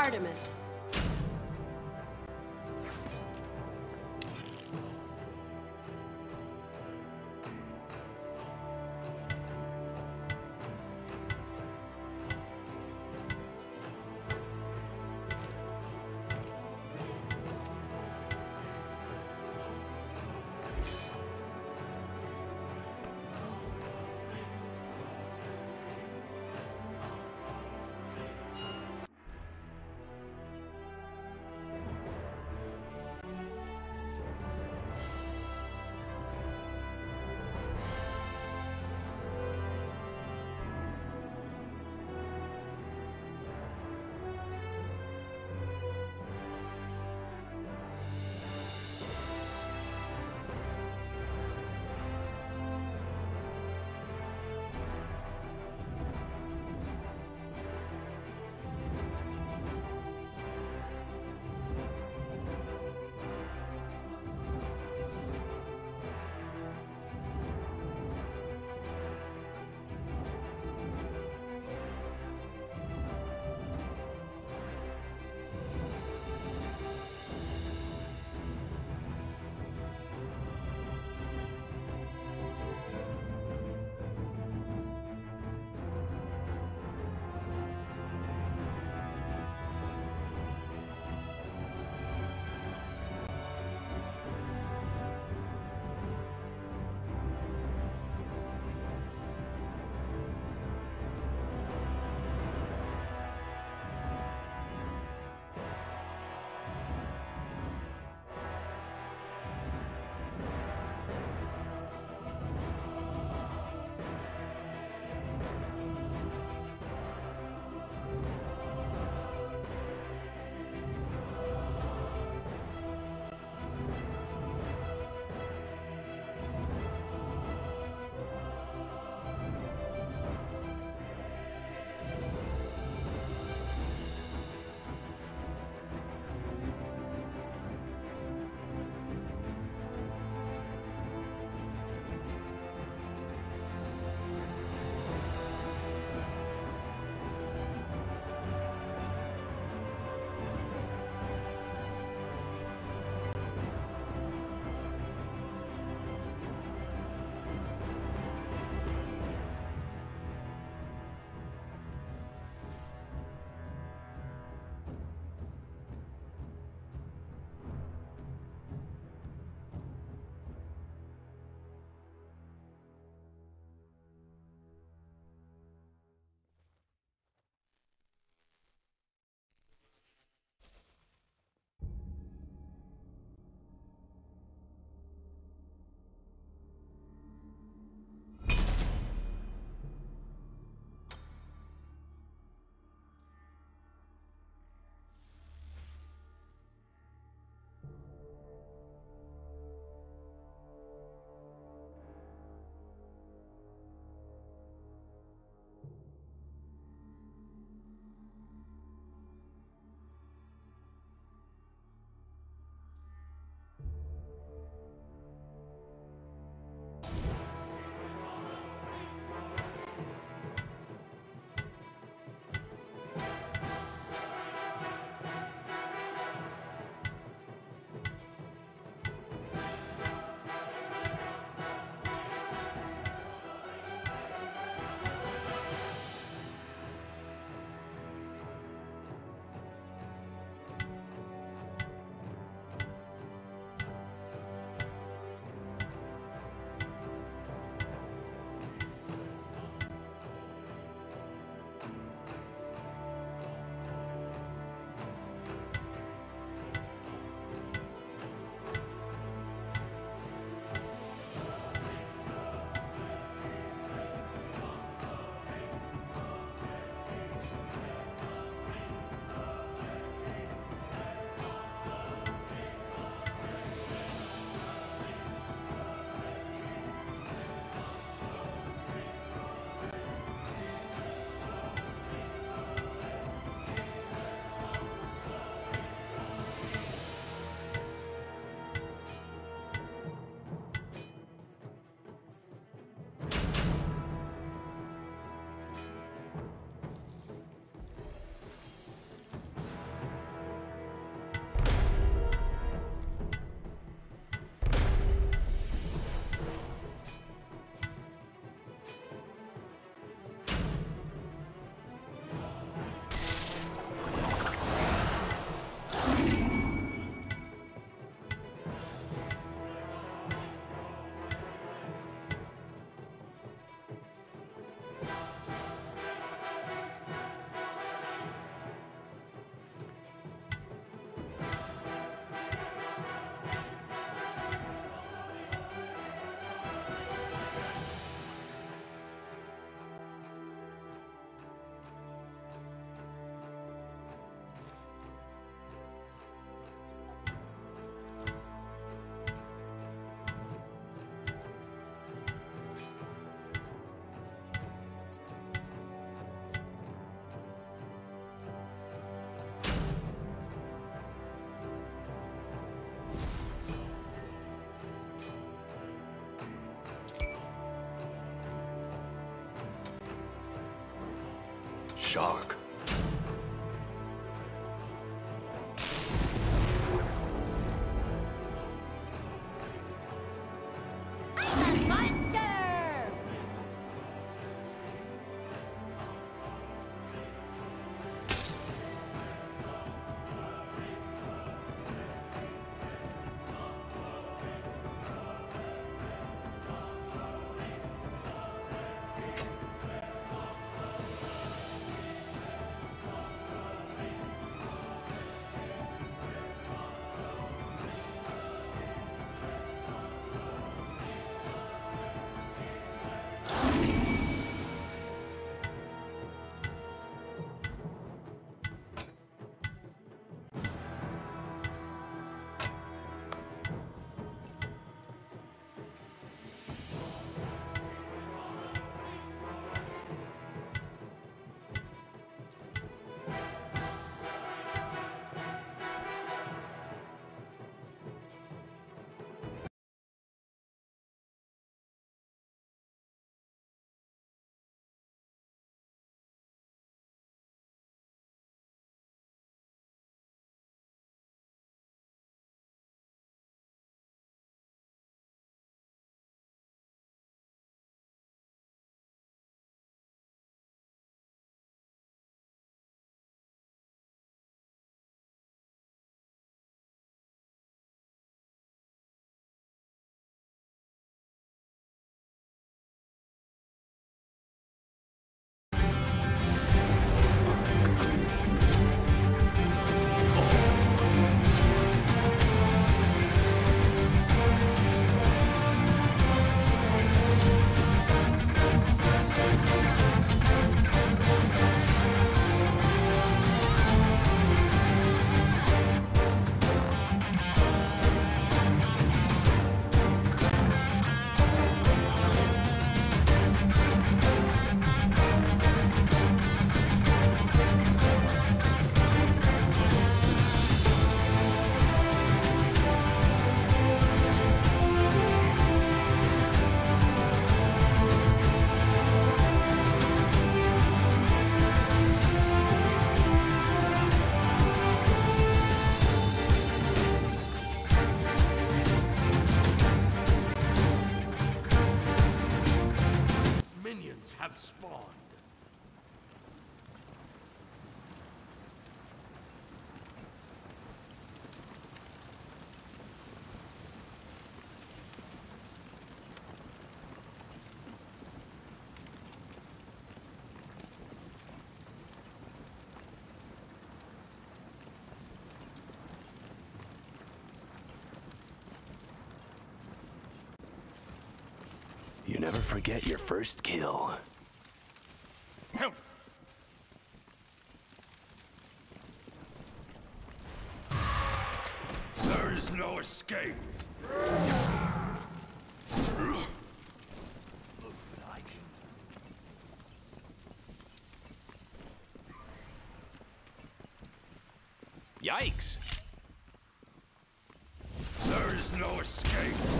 Artemis. Shark. You never forget your first kill. There is no escape. Yikes! There is no escape.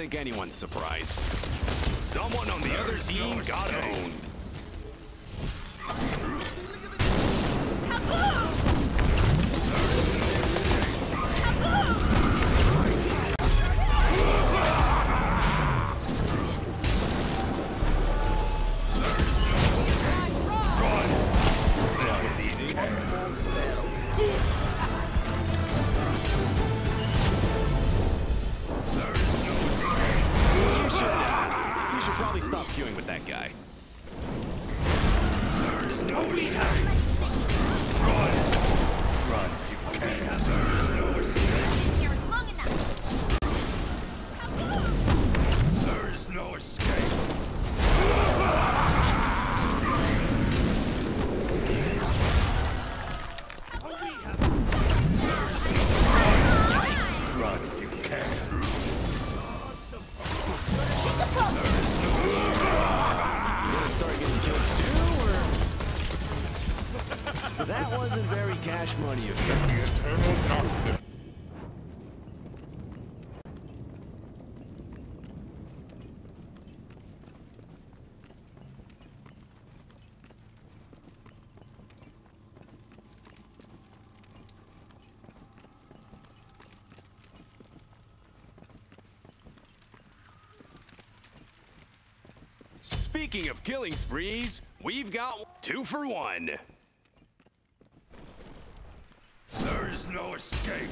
Think anyone's surprised. Someone on the other team got owned. Speaking of killing sprees, we've got two for one. There is no escape.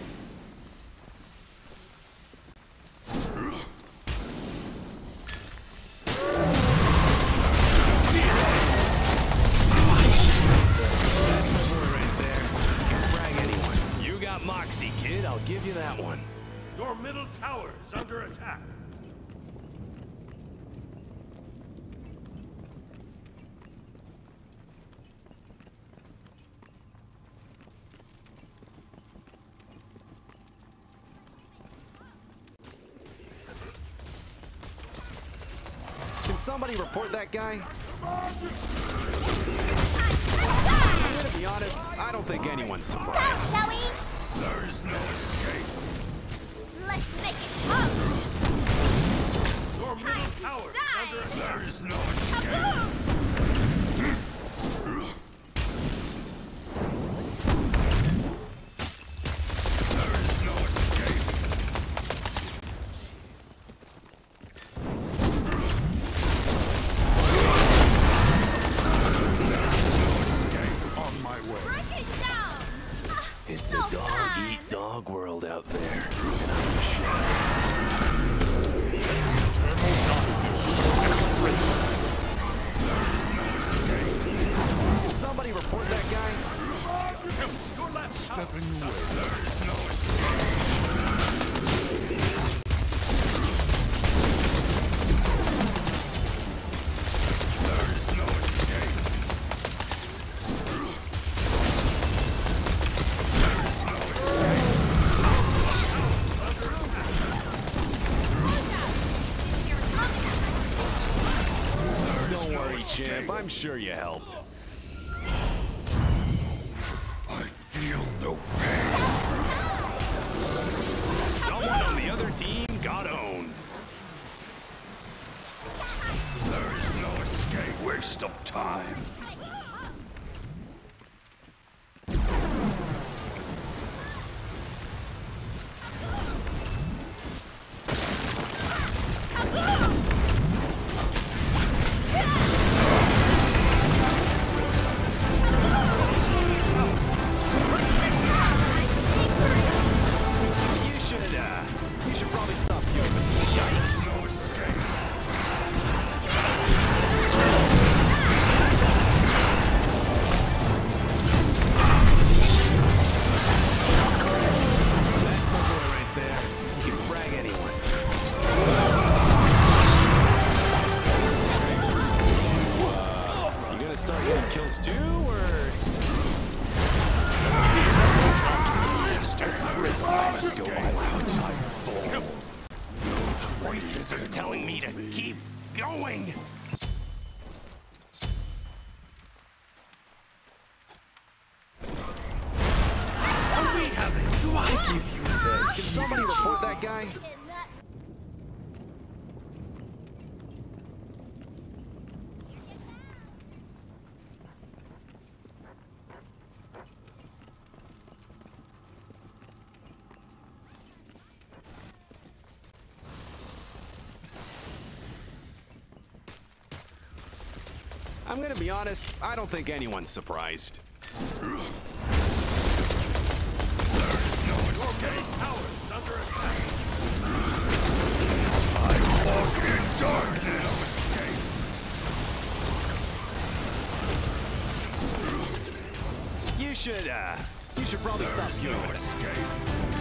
somebody report that guy? I'm gonna be honest, I don't think anyone's surprised. Go, shall we? There's no escape. Let's make it hot! Your middle tower under... There is no escape. I'm sure you help. I'm gonna be honest, I don't think anyone's surprised. You should, uh, you should probably stop doing no escape.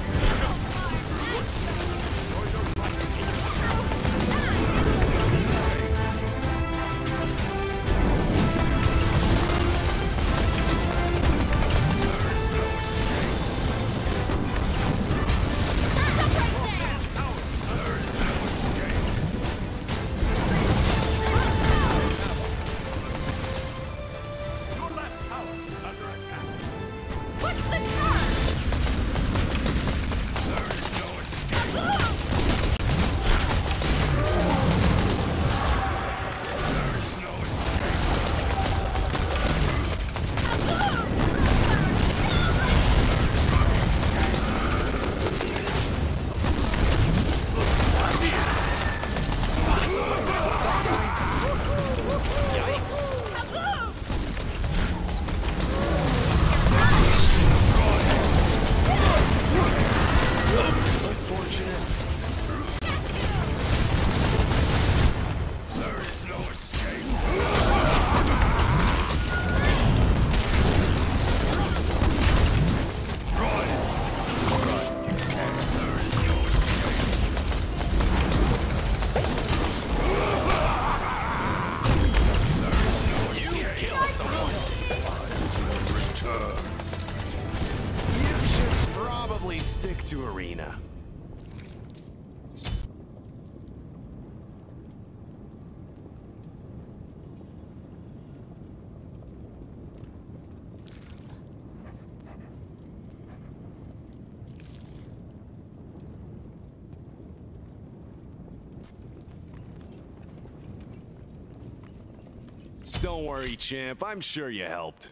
Don't worry, champ. I'm sure you helped.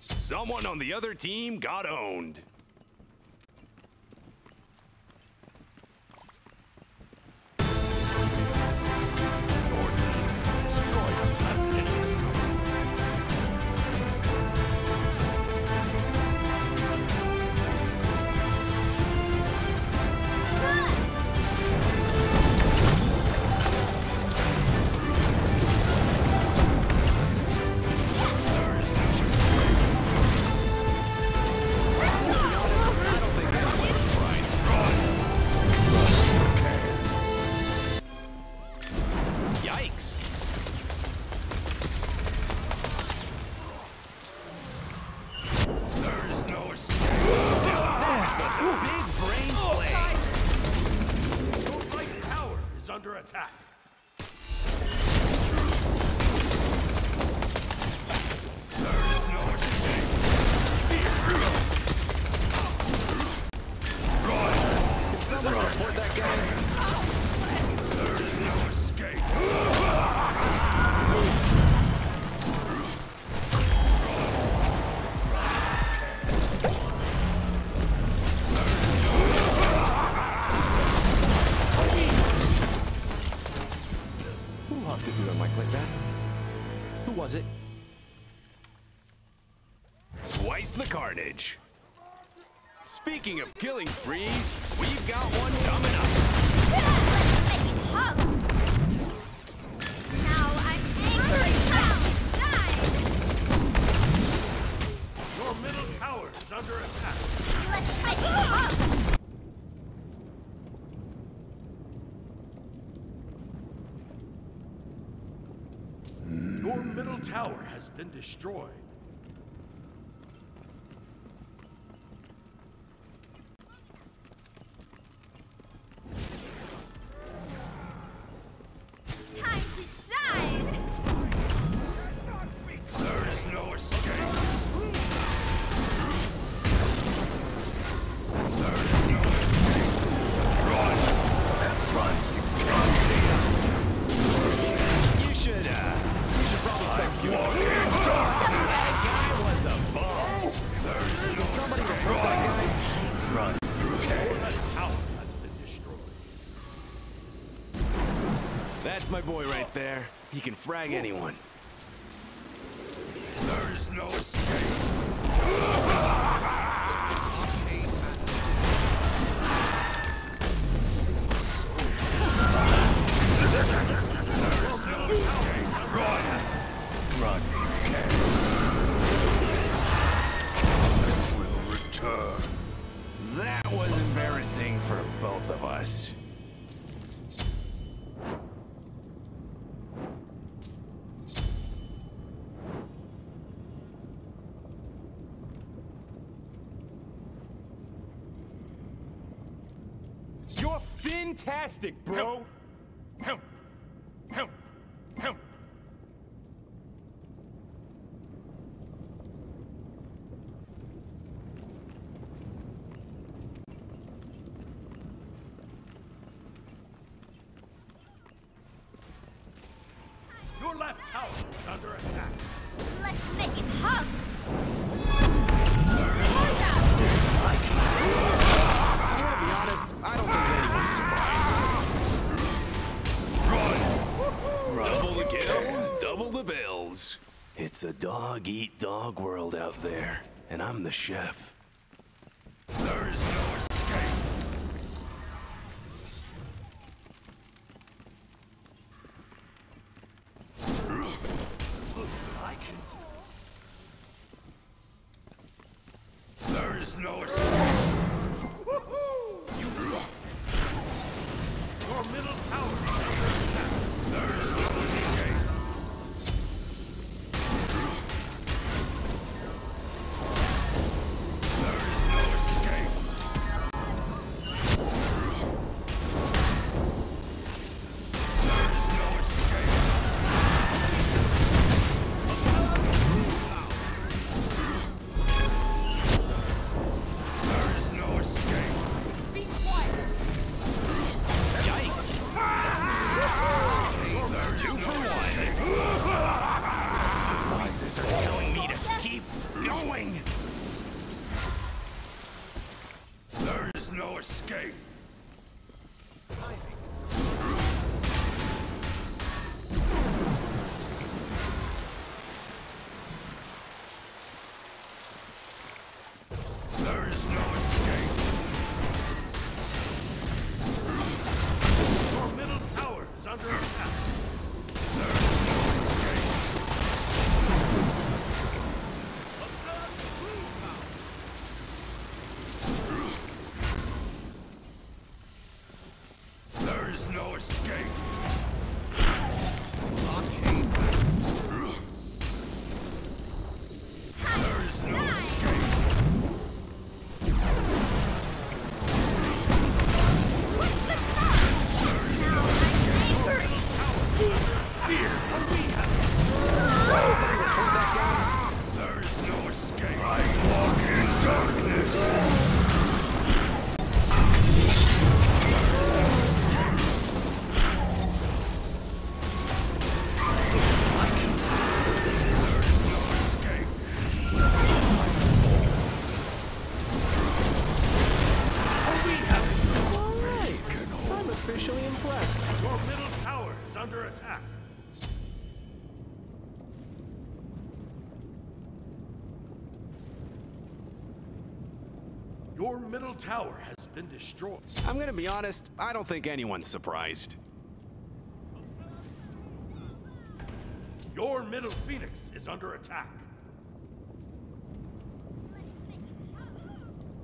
Someone on the other team got owned. tower has been destroyed. frag anyone. fantastic, bro! Help! Help! Help! Your left tower is under attack. Let's make it hot! It's a dog-eat-dog world out there, and I'm the chef. There is no escape. tower has been destroyed. I'm gonna be honest, I don't think anyone's surprised. Your middle phoenix is under attack.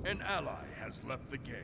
An ally has left the game.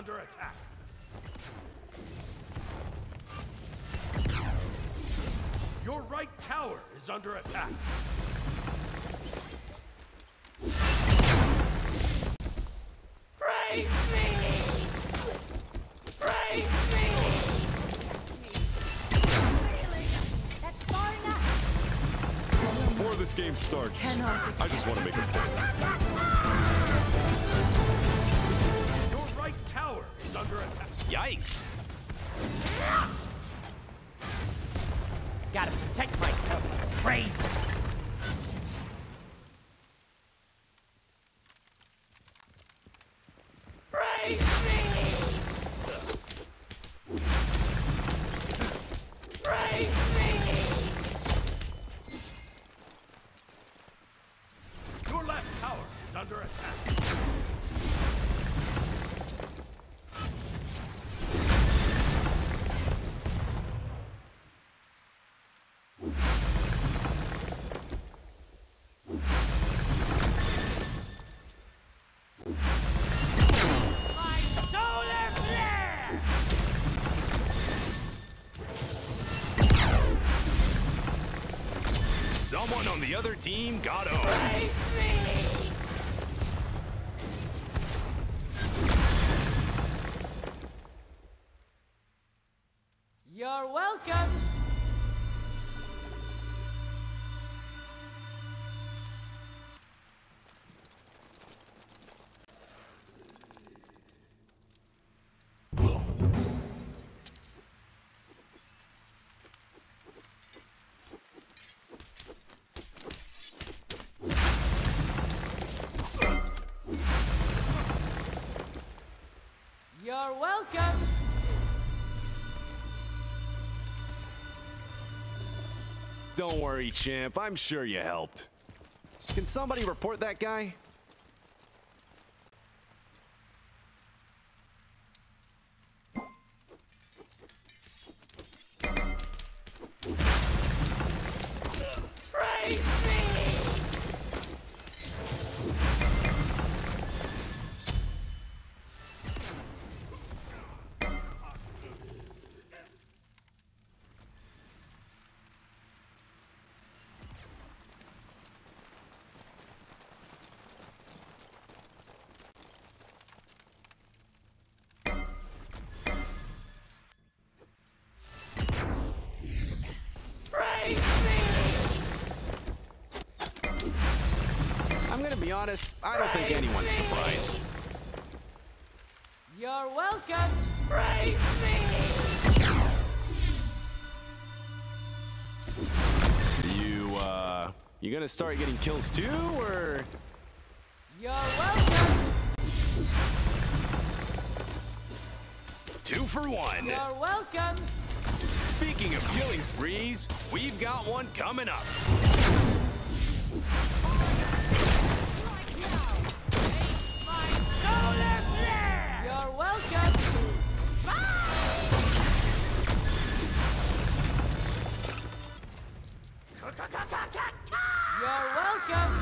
Under attack. Your right tower is under attack. That's far enough. Before this game starts, I just want to make a point. Yikes! On the other team got owned. You're welcome! Don't worry, champ. I'm sure you helped. Can somebody report that guy? Gonna start getting kills too, or? You're welcome! Two for one. You're welcome! Speaking of killing sprees, we've got one coming up. My solar flare! You're welcome! You're welcome!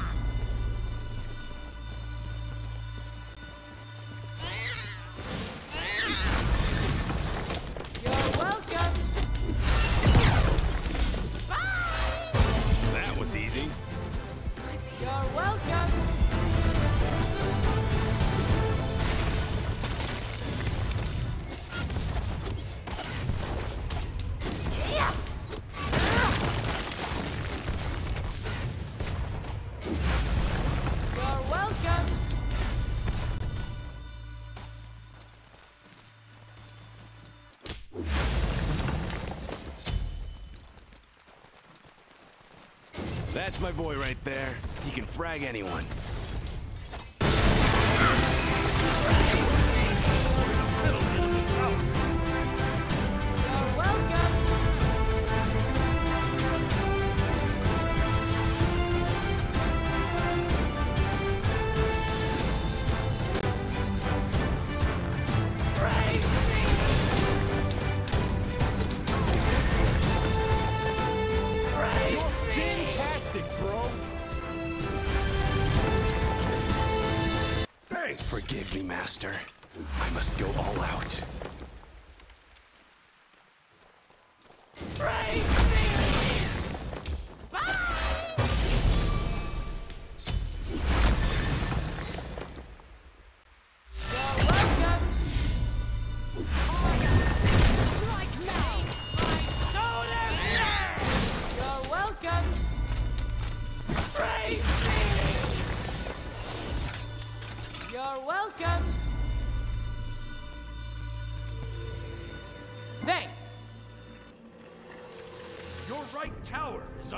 That's my boy right there. He can frag anyone.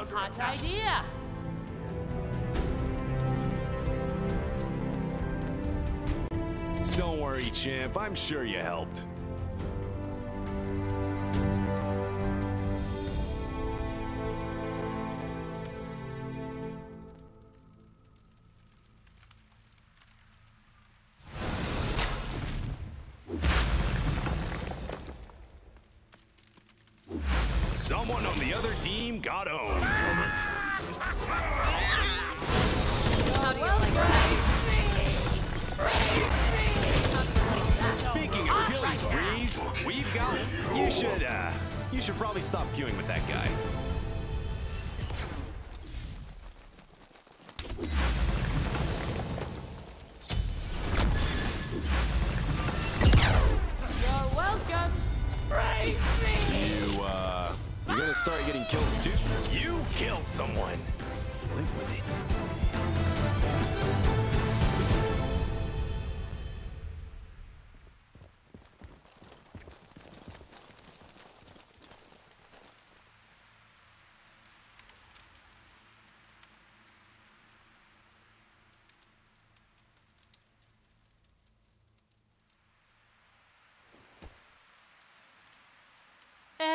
Under Hot attack. idea. Don't worry, champ. I'm sure you helped.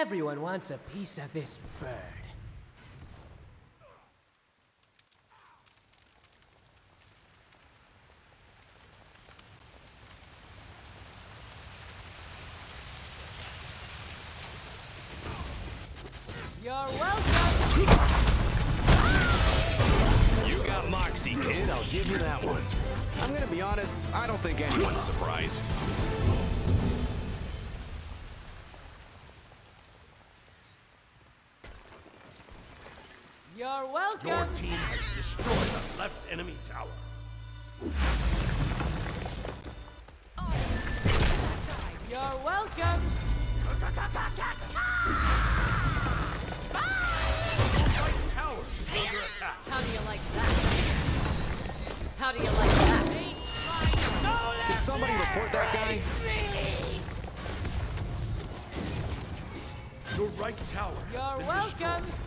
Everyone wants a piece of this bird. Your team has destroyed the left enemy tower. You're welcome. Right tower is under attack. How do you like that? How do you like that? Did somebody report that guy? Your right tower You're welcome. destroyed.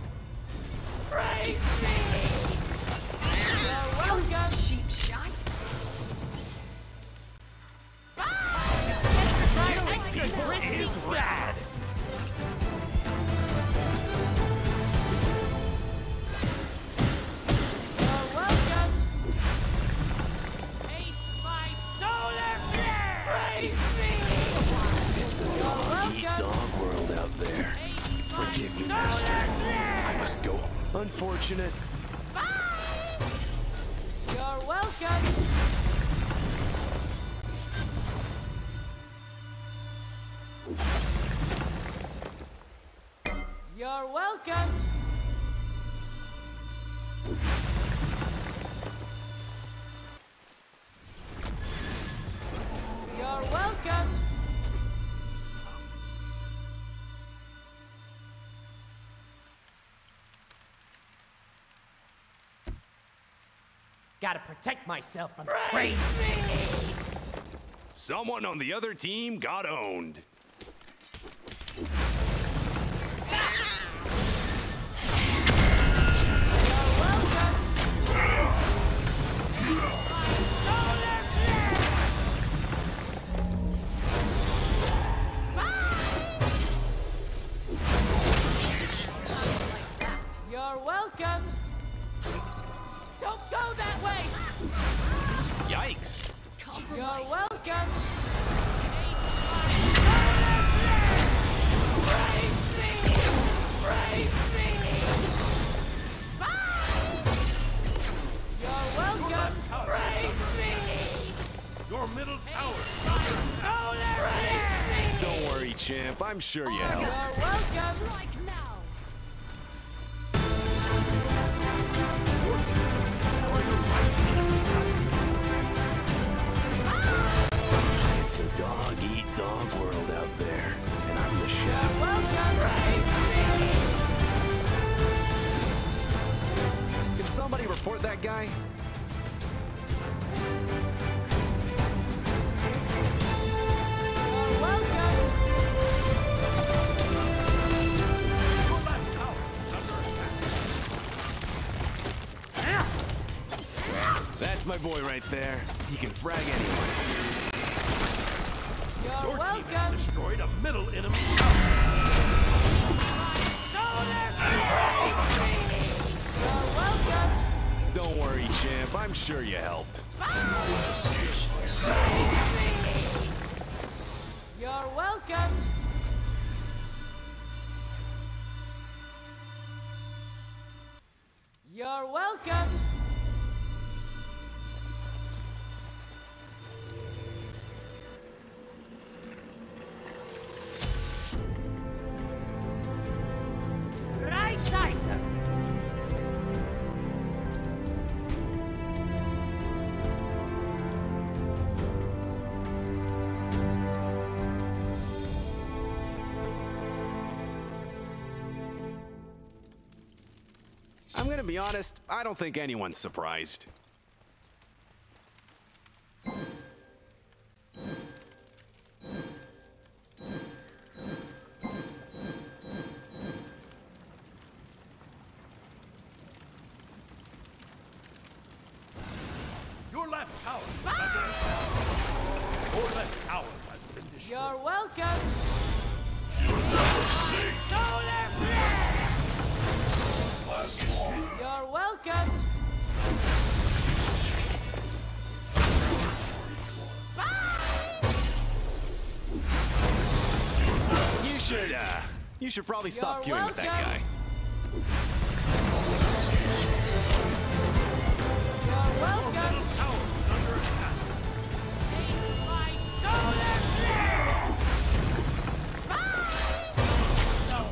Forgive me, Master. I must go. Unfortunate. Gotta protect myself from crazy. Someone on the other team got owned. I'm sure you helped. My boy right there. He can frag anyone. You're Your team has welcome. destroyed a middle enemy. You're welcome. Don't worry, champ. I'm sure you helped. You're be honest, I don't think anyone's surprised. Should probably stop You're queuing with that guy. You're welcome. Middle tower is under attack.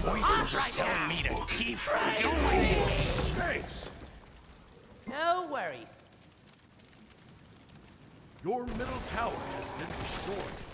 Voices are telling me to keep Thanks. No worries. Your middle tower has been destroyed.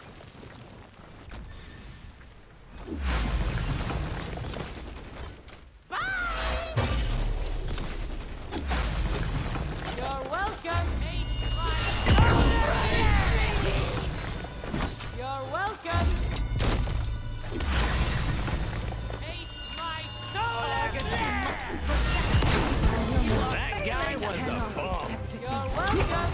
That guy was a bum. You're welcome.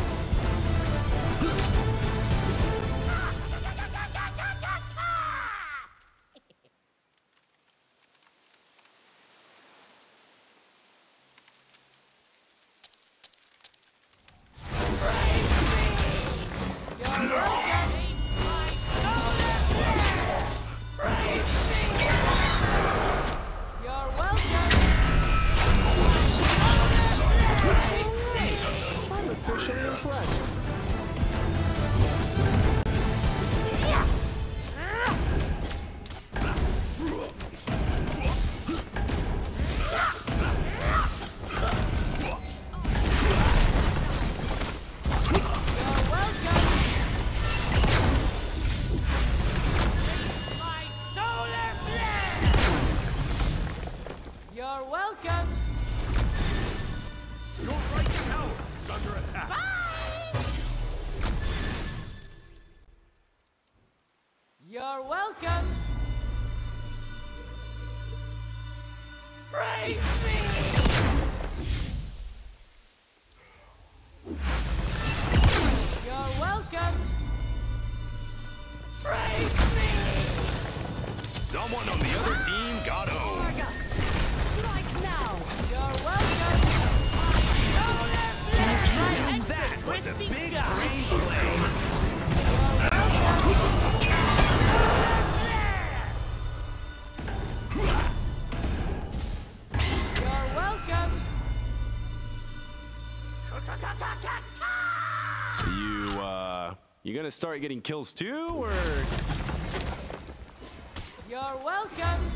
Someone on the other team got owned. Strike now. You're welcome. That was a big brain play. You're welcome. You, uh, you gonna start getting kills too, or? You're welcome.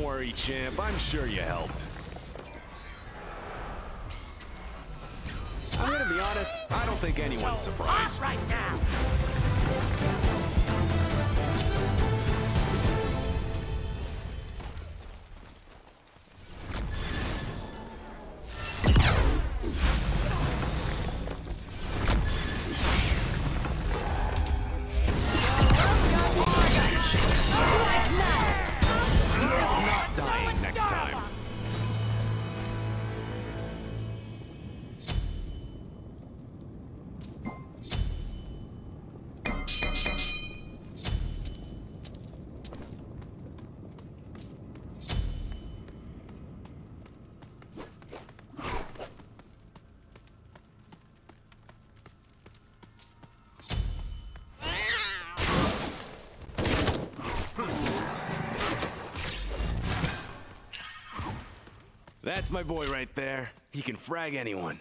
Don't worry, champ. I'm sure you helped. I'm gonna be honest, I don't think anyone's surprised. Right now. That's my boy right there. He can frag anyone.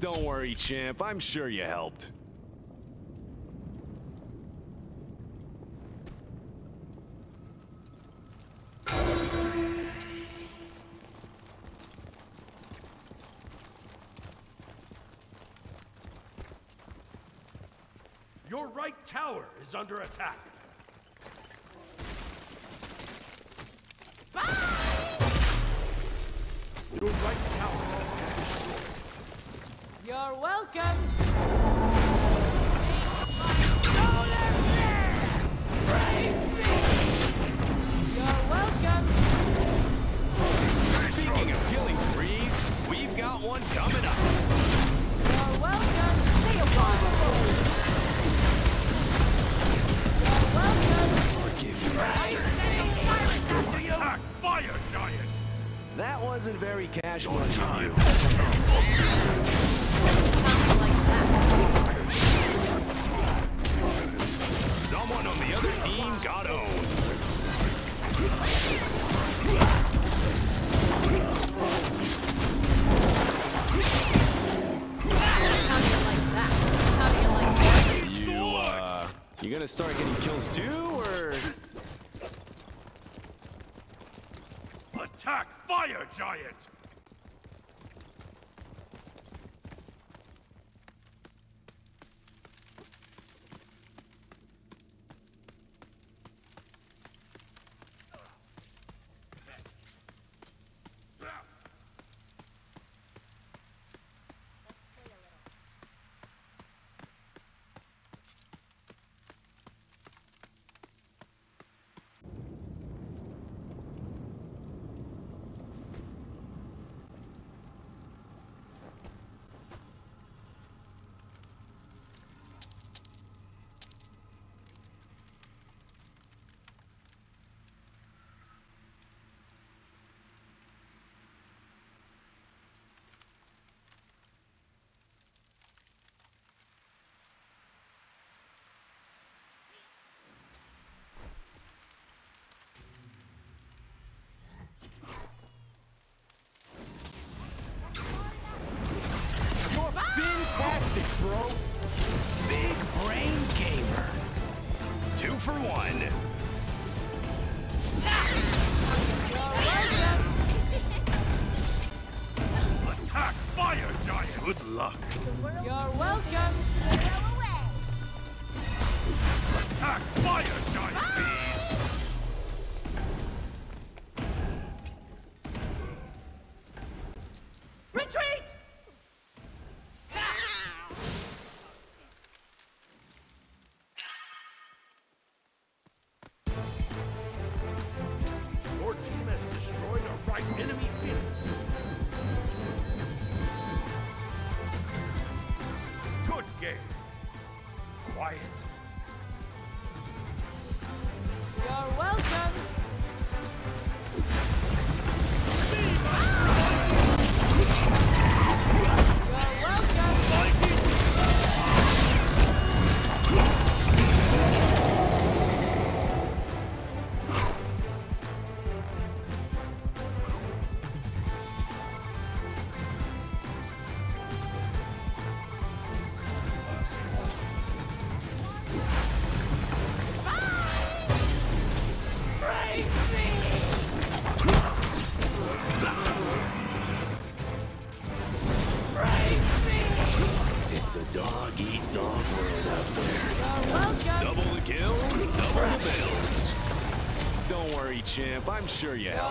Don't worry, champ. I'm sure you helped. under attack. start getting kills too. You